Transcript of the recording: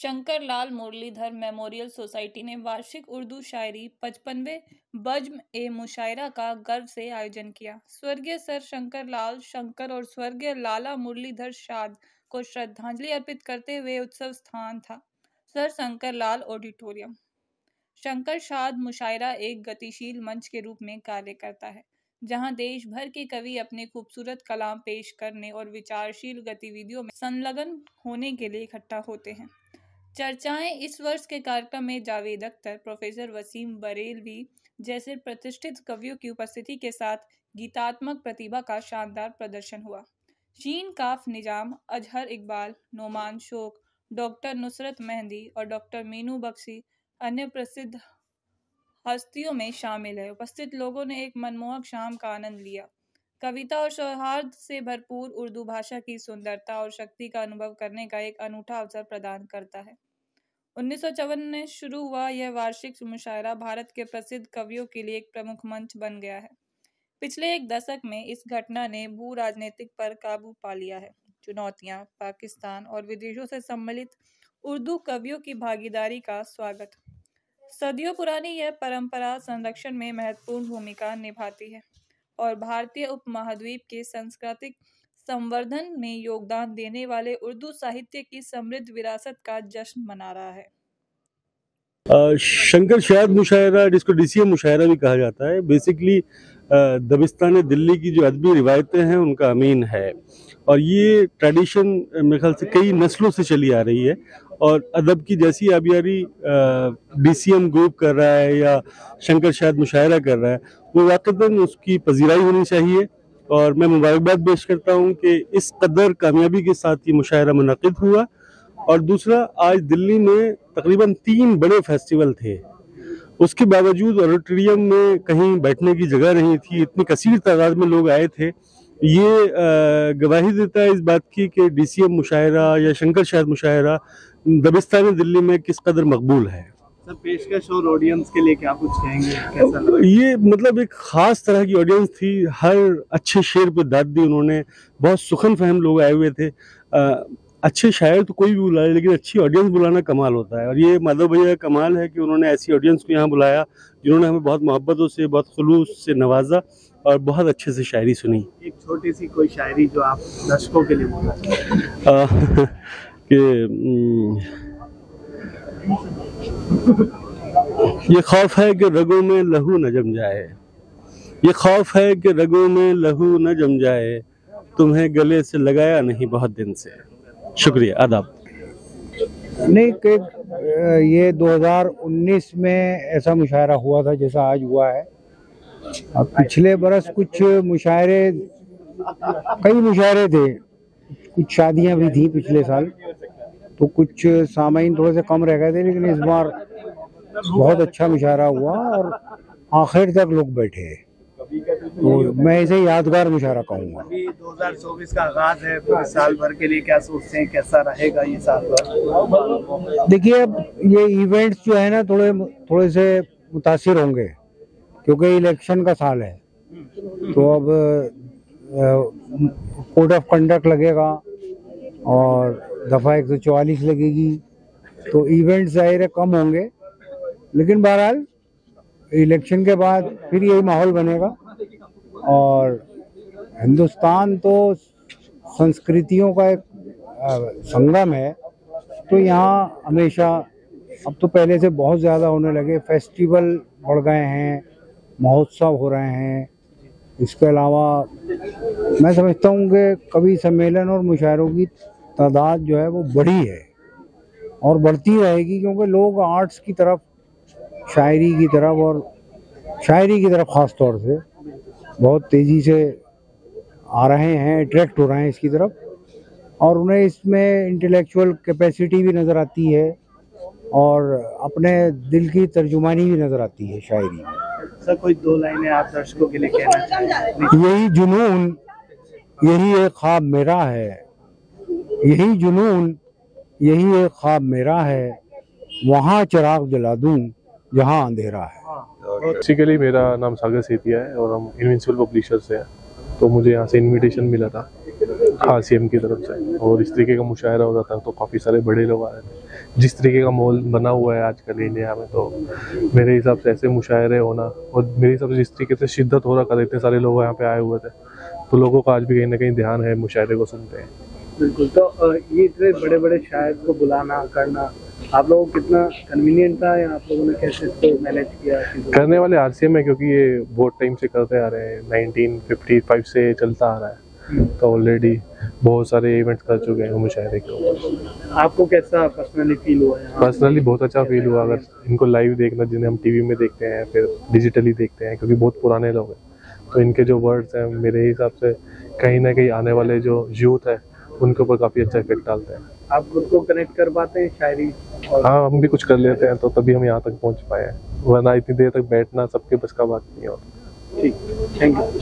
Shankar Lal Muralidhar memorial society ने वार्षिक उर्दू शायरी पचपनवे बज्म ए मुशायरा का गर्व से आयोजन किया। स्वर्गीय सर शंकर लाल शंकर और स्वर्गीय लाला मुरलीधर शाद को श्रद्धांजलि अर्पित करते हुए उत्सव स्थान था। Sir Shankar Lal auditorium. Shankar Shad मुशायरा एक गतिशील मंच के रूप में कार्य करता है, जहाँ देश भर के कवि अपने खूबसूरत कलाम पेश करने और विचारशील गतिविधियों में संलग्न होने के लिए इकट्ठा होते हैं। चर्चाएँ इस वर्ष के कार्यक्रम में जावेद अख्तर, प्रोफेसर वसीम बरेलवी जैसे प्रतिष्ठित कवियों की उपस्थिति के साथ गीतात्मक प्रतिभा का शानदार प्रदर्शन हुआ। शीन काफ निज़ाम, अजहर इकबाल, नोमान शोक, डॉक्टर नुसरत मेहंदी और डॉक्टर मीनू बख्शी अन्य प्रसिद्ध हस्तियों में शामिल है। उपस्थित लोगों ने एक मनमोहक शाम का आनंद लिया। कविता और सौहार्द से भरपूर उर्दू भाषा की सुंदरता और शक्ति का अनुभव करने का एक अनूठा अवसर प्रदान करता है। उन्नीस में शुरू हुआ यह वार्षिक मुशायरा भारत के प्रसिद्ध कवियों के लिए एक प्रमुख मंच बन गया है। पिछले एक दशक में इस घटना ने भू राजनीतिक पर काबू पा लिया है। चुनौतियाँ, पाकिस्तान और विदेशों से सम्मिलित उर्दू कवियों की भागीदारी का स्वागत। सदियों पुरानी यह परंपरा संरक्षण में महत्वपूर्ण भूमिका निभाती है और भारतीय उपमहाद्वीप के सांस्कृतिक संवर्धन में योगदान देने वाले उर्दू साहित्य की समृद्ध विरासत का जश्न मना रहा है। शंकर शायद मुशायरा, जिसको डीसीएम मुशायरा भी कहा जाता है बेसिकली दबिस्तान दिल्ली की जो अदबी रिवायतें हैं, उनका अमीन है। और ये ट्रेडिशन मेरे ख्याल से कई नस्लों से चली आ रही है। और अदब की जैसी आबियारी डी सी एम ग्रुप कर रहा है या शंकर शायद मुशायरा कर रहा है, वो वाकता उसकी पजीराई होनी चाहिए। और मैं मुबारकबाद पेश करता हूँ कि इस कदर कामयाबी के साथ ये मुशायरा मुनद हुआ। और दूसरा, आज दिल्ली में तकरीबन तीन बड़े फेस्टिवल थे। उसके बावजूद ऑडिटोरियम में कहीं बैठने की जगह नहीं थी, इतनी कसीर तादाद में लोग आए थे। ये गवाही देता है इस बात की कि डीसीएम मुशायरा या शंकर शायद मुशायरा दबिस्तान दिल्ली में किस कदर मकबूल है। सर पेशकश और ऑडियंस के लिए क्या कुछ कहेंगे? कैसा लगा? ये मतलब एक खास तरह की ऑडियंस थी। हर अच्छे शेर पर दाद दी उन्होंने। बहुत सुखन फहम लोग आए हुए थे। आ, अच्छे शायर तो कोई भी बुलाए लेकिन अच्छी ऑडियंस बुलाना कमाल होता है। और ये माधव भैया का कमाल है कि उन्होंने ऐसी ऑडियंस को यहाँ बुलाया जिन्होंने हमें बहुत मोहब्बतों से बहुत खलूस से नवाजा और बहुत अच्छे से शायरी सुनी। एक छोटी सी कोई शायरी जो आप दर्शकों के लिए कि ये खौफ है कि रगों में लहू न जम जाए। ये खौफ है कि रगों में लहू न जम जाए। तुम्हें गले से लगाया नहीं बहुत दिन से। शुक्रिया, आदाब। नहीं, कि ये 2019 में ऐसा मुशायरा हुआ था जैसा आज हुआ है। पिछले बरस कुछ मुशायरे, कई मुशायरे थे। कुछ शादियाँ भी थी पिछले साल तो कुछ सामाइन थोड़े से कम रह गए थे, लेकिन इस बार बहुत अच्छा मुशारा हुआ और आखिर तक लोग बैठे। तो मैं इसे यादगार मुशायरा कहूँगा। दो हज़ार चौबीस का आगाज़ है पूरे साल भर के लिए क्या सोचते हैं कैसा रहेगा ये साल भर? देखिए अब ये इवेंट्स जो है ना थोड़े थोड़े से मुतासर होंगे क्योंकि इलेक्शन का साल है। तो अब कोड ऑफ़ कंडक्ट लगेगा और दफ़ा एक सौ चौवालीस लगेगी। तो इवेंट ज़ाहिर है कम होंगे लेकिन बहरहाल, इलेक्शन के बाद फिर यही माहौल बनेगा। और हिंदुस्तान तो संस्कृतियों का एक संगम है। तो यहाँ हमेशा, अब तो पहले से बहुत ज़्यादा होने लगे। फेस्टिवल बढ़ गए हैं, महोत्सव हो रहे हैं। इसके अलावा मैं समझता हूँ कि कवि सम्मेलन और मुशायरों की तादाद जो है वो बढ़ी है और बढ़ती रहेगी क्योंकि लोग आर्ट्स की तरफ़ शायरी की तरफ़ और शायरी की तरफ़ ख़ास तौर से बहुत तेज़ी से आ रहे हैं अट्रैक्ट हो रहे हैं इसकी तरफ़। और उन्हें इसमें इंटेलेक्चुअल कैपेसिटी भी नज़र आती है और अपने दिल की तर्जुमानी भी नज़र आती है शायरी में। सर कोई दो लाइनें आप दर्शकों के लिए कहना चाहेंगे यही जुनून यही एक ख्वाब मेरा है। यही जुनून यही एक ख्वाब मेरा है। वहाँ चिराग जला दूँ जहाँ अंधेरा है। बेसिकली मेरा नाम सागर सेतिया है और हम इनविंसिबल पब्लिशर से हैं। तो मुझे यहाँ से इनविटेशन मिला था। हाँ सी की तरफ़ से। और इस तरीके का मुशायरा हो रहा था तो काफ़ी सारे बड़े लोग आ रहे थे। जिस तरीके का माहौल बना हुआ है आजकल इंडिया में तो मेरे हिसाब से ऐसे मुशायरे होना और मेरे हिसाब से जिस तरीके से शिद्दत हो रखा था इतने सारे लोग यहाँ पे आए हुए थे। तो लोगों का आज भी कहीं ना कहीं ध्यान है मुशायरे को सुनते हैं। बिल्कुल। तो ये इतने बड़े बड़े शायर को बुलाना करना आप लोगों को कितना कन्वीनियंट था या आप लोगों ने कैसे इसको मैनेज किया? करने वाले आरसीएम है क्योंकि ये बहुत टाइम से करते आ रहे हैं। 1955 से चलता आ रहा है। तो ऑलरेडी बहुत सारे इवेंट्स कर चुके हैं मुशायरे के ऊपर। आपको कैसा पर्सनली फील हुआ है पर्सनली बहुत अच्छा फील हुआ। अगर इनको लाइव देखना जिन्हें हम टीवी में देखते हैं फिर डिजिटली देखते हैं क्योंकि बहुत पुराने लोग हैं। तो इनके जो वर्ड्स हैं मेरे हिसाब से कहीं ना कहीं आने वाले जो यूथ है उनके ऊपर काफ़ी अच्छा इफ़ेक्ट डालते हैं। आप खुद को कनेक्ट कर पाते हैं शायरी? हाँ हम भी कुछ कर लेते हैं तो तभी हम यहाँ तक पहुँच पाए वरना इतनी देर तक बैठना सबके बस का बात नहीं होता। ठीक थैंक यू